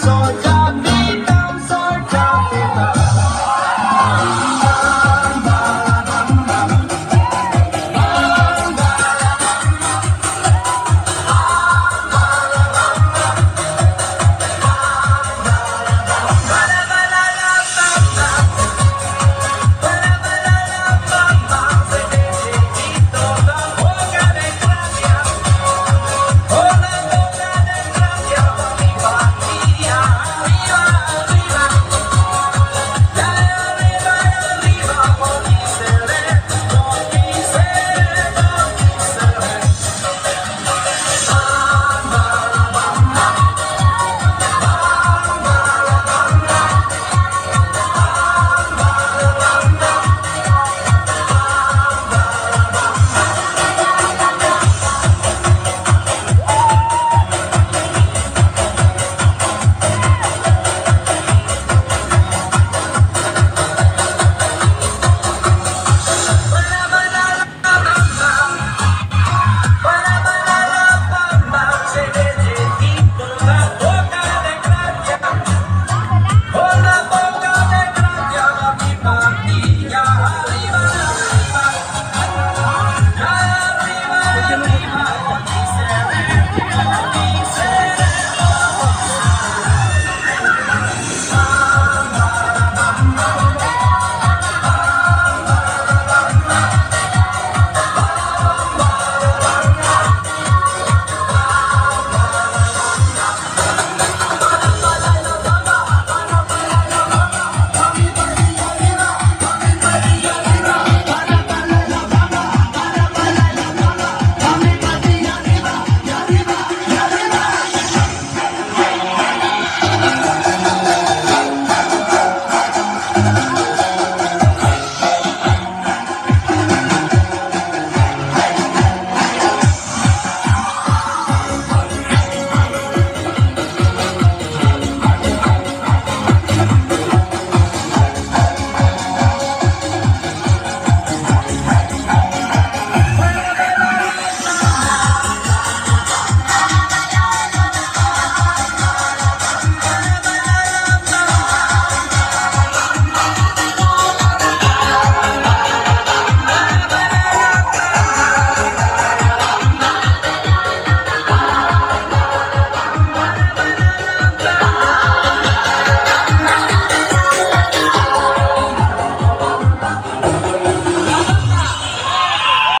so